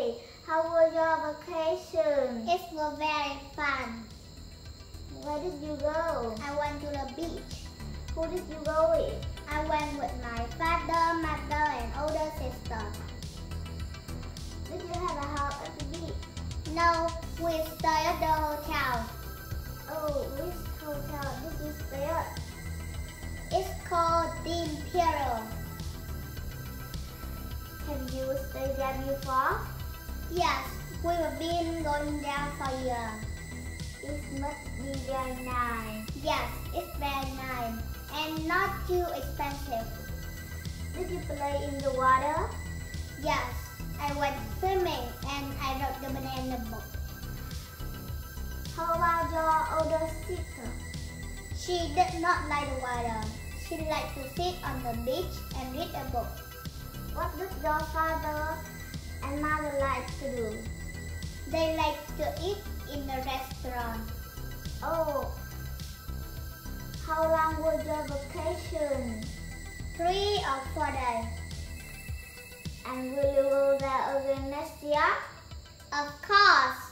Hey, how was your vacation? It was very fun. Where did you go? I went to the beach. Who did you go with? I went with my father, mother, and older sister. Did you have a house at the beach? No, we stayed at the hotel. Oh, which hotel did you stay at? It's called the Imperial. Have you stayed there before? Been going there for years. It must be very nice. Yes, it's very nice and not too expensive. Did you play in the water? Yes, I went swimming and I rode the banana boat. How about your older sister? She did not like the water. She liked to sit on the beach and read a book. What does your father They like to eat in the restaurant. Oh, how long was your vacation? Three or four days. And will you go there again next year? Of course.